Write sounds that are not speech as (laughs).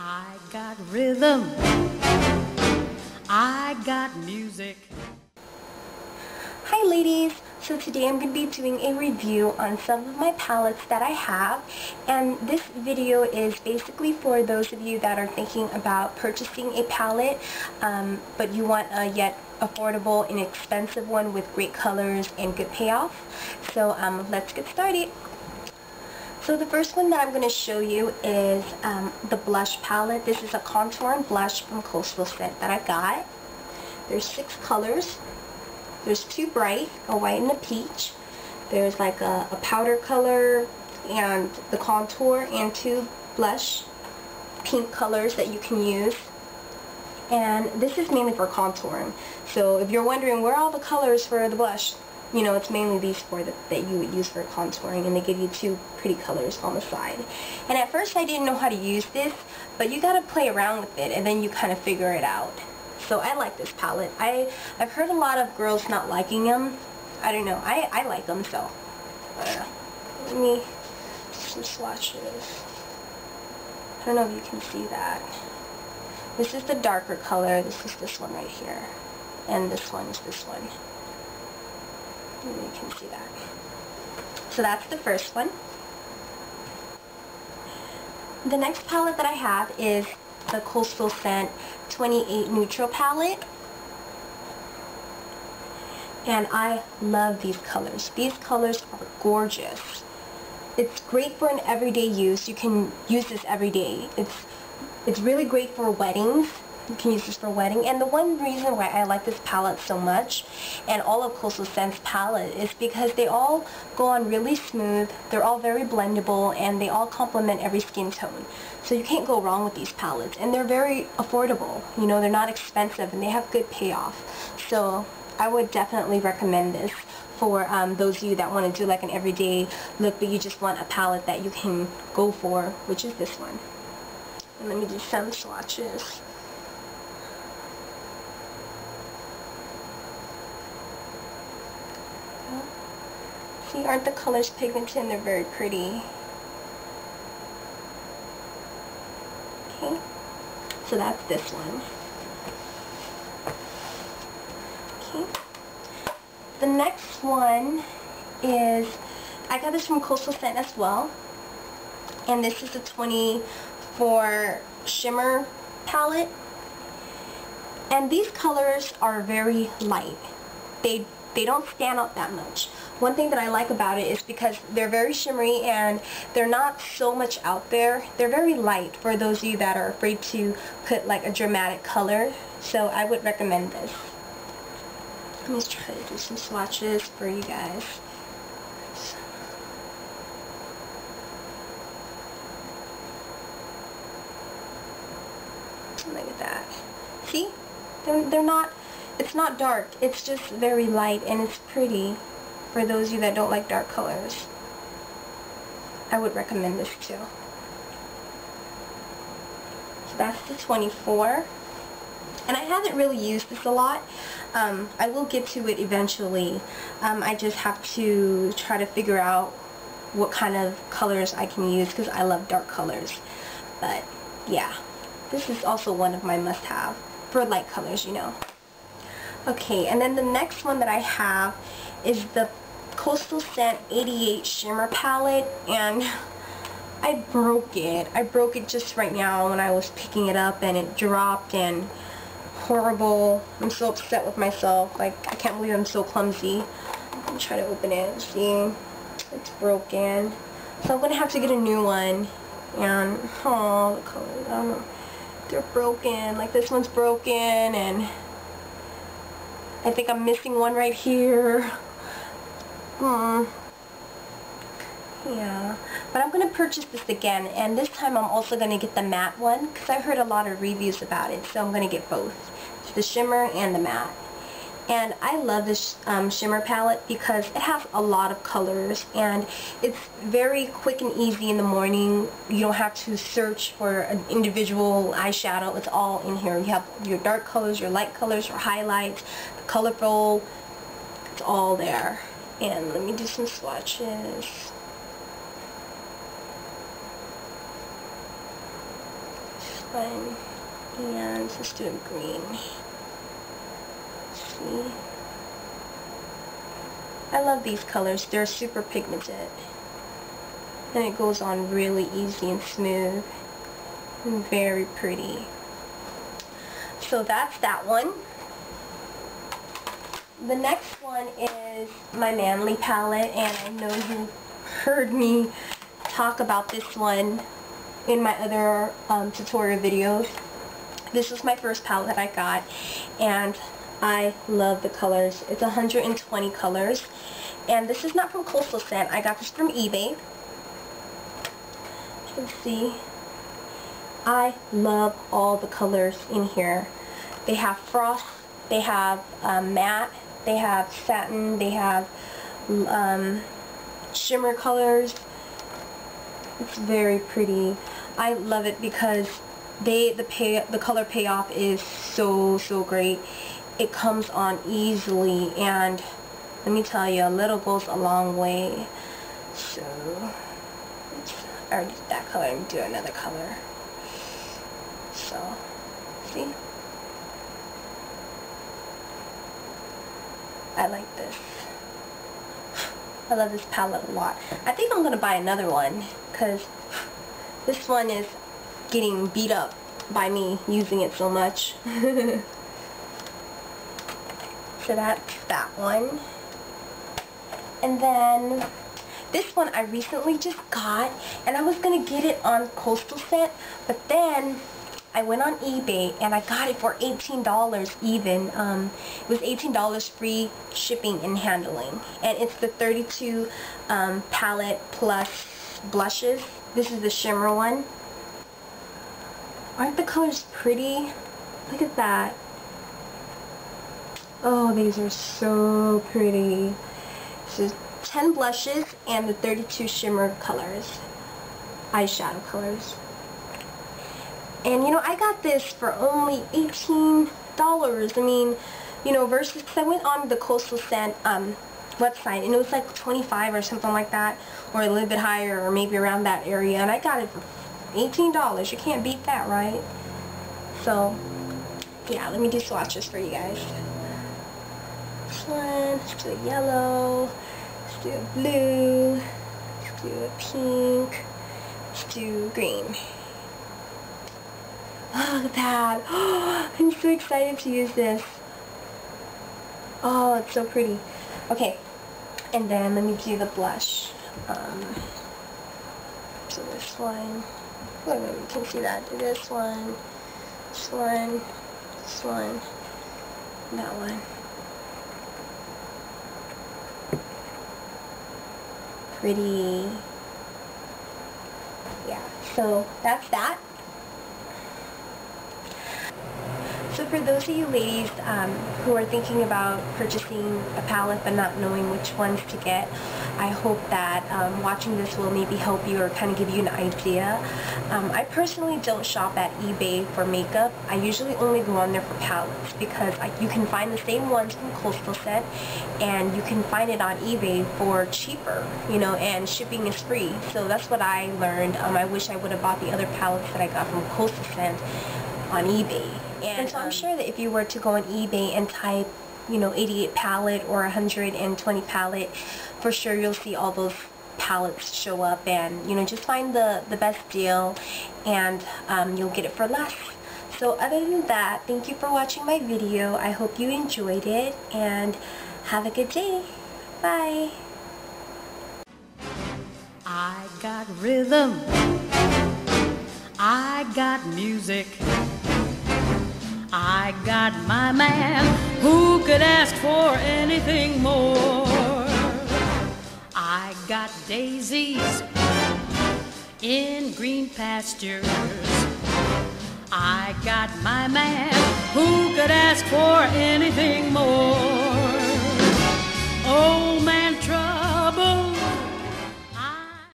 I got rhythm. I got music. Hi ladies! So today I'm going to be doing a review on some of my palettes that I have and this video is basically for those of you that are thinking about purchasing a palette um, but you want a yet affordable, inexpensive one with great colors and good payoff. So um, let's get started. So the first one that I'm going to show you is um, the blush palette. This is a contour and blush from Coastal Scent that I got. There's six colors. There's two bright, a white and a peach. There's like a, a powder color and the contour and two blush pink colors that you can use. And this is mainly for contouring. So if you're wondering where all the colors for the blush, you know, it's mainly these four that, that you would use for contouring and they give you two pretty colors on the side. And at first I didn't know how to use this, but you gotta play around with it and then you kind of figure it out. So I like this palette. I, I've heard a lot of girls not liking them. I don't know. I, I like them, so. Uh, let me some swatches. I don't know if you can see that. This is the darker color. This is this one right here. And this one is this one. You can see that. So that's the first one. The next palette that I have is the Coastal Scent 28 Neutral palette. And I love these colors. These colors are gorgeous. It's great for an everyday use. You can use this every day. It's, it's really great for weddings you can use this for wedding. And the one reason why I like this palette so much, and all of Coastal Scent's palette, is because they all go on really smooth, they're all very blendable, and they all complement every skin tone. So you can't go wrong with these palettes. And they're very affordable. You know, they're not expensive, and they have good payoff. So I would definitely recommend this for um, those of you that want to do like an everyday look, but you just want a palette that you can go for, which is this one. And let me do some swatches. See, aren't the colors pigmented and they're very pretty. Okay, so that's this one. Okay, the next one is, I got this from Coastal Scent as well. And this is a 24 shimmer palette. And these colors are very light. They they don't stand out that much. One thing that I like about it is because they're very shimmery and they're not so much out there. They're very light for those of you that are afraid to put like a dramatic color. So I would recommend this. Let me try to do some swatches for you guys. Look at that. See? They're, they're not it's not dark. It's just very light and it's pretty for those of you that don't like dark colors. I would recommend this too. So that's the 24. And I haven't really used this a lot. Um, I will get to it eventually. Um, I just have to try to figure out what kind of colors I can use because I love dark colors. But yeah, this is also one of my must-have for light colors, you know. Okay, and then the next one that I have is the Coastal Scent 88 Shimmer Palette, and I broke it. I broke it just right now when I was picking it up, and it dropped, and horrible. I'm so upset with myself. Like, I can't believe I'm so clumsy. Let me try to open it. And see? It's broken. So I'm going to have to get a new one. And, oh, the colors, I don't know. They're broken. Like, this one's broken, and I think I'm missing one right here. Yeah. But I'm going to purchase this again. And this time I'm also going to get the matte one. Because I heard a lot of reviews about it. So I'm going to get both. The shimmer and the matte. And I love this um, shimmer palette because it has a lot of colors and it's very quick and easy in the morning. You don't have to search for an individual eyeshadow. It's all in here. You have your dark colors, your light colors, your highlights, the colorful. It's all there. And let me do some swatches. one. And let's do green. See? I love these colors. They're super pigmented. And it goes on really easy and smooth. And very pretty. So that's that one. The next one is my Manly palette, and I know you heard me talk about this one in my other um, tutorial videos. This was my first palette that I got, and I love the colors. It's 120 colors, and this is not from Coastal Scent. I got this from eBay. You can see. I love all the colors in here. They have frost, they have um, matte, they have satin, they have um, shimmer colors. It's very pretty. I love it because they the pay the color payoff is so so great. It comes on easily and let me tell you a little goes a long way. So I already did that color and do another color. So see I like this. I love this palette a lot. I think I'm going to buy another one because this one is getting beat up by me using it so much. (laughs) so that's that one. And then this one I recently just got and I was going to get it on Coastal Scent but then I went on eBay and I got it for $18 even. Um, it was $18 free shipping and handling. And it's the 32 um, palette plus blushes. This is the shimmer one. Aren't the colors pretty? Look at that. Oh, these are so pretty. So 10 blushes and the 32 shimmer colors. Eyeshadow colors. And you know, I got this for only $18. I mean, you know, versus, cause I went on the Coastal Scent um, website and it was like 25 or something like that, or a little bit higher, or maybe around that area, and I got it for $18. You can't beat that, right? So, yeah, let me do swatches for you guys. This one, let's do a yellow, let's do a blue, let's do a pink, let's do green. Oh, that. Oh, (gasps) I'm so excited to use this. Oh, it's so pretty. Okay, and then let me do the blush. Um, so this one. Wait, wait, you can see that. Do this one, this one, this one, that one. Pretty. Yeah, so that's that. So for those of you ladies um, who are thinking about purchasing a palette but not knowing which ones to get, I hope that um, watching this will maybe help you or kind of give you an idea. Um, I personally don't shop at eBay for makeup. I usually only go on there for palettes because I, you can find the same ones from Coastal Scent and you can find it on eBay for cheaper, you know, and shipping is free. So that's what I learned. Um, I wish I would have bought the other palettes that I got from Coastal Scent on eBay. And, and so I'm um, sure that if you were to go on eBay and type, you know, 88 palette or 120 palette, for sure you'll see all those palettes show up and, you know, just find the, the best deal and um, you'll get it for less. So other than that, thank you for watching my video. I hope you enjoyed it and have a good day. Bye. I got rhythm. I got music. I got my man, who could ask for anything more? I got daisies in green pastures. I got my man, who could ask for anything more? Old man trouble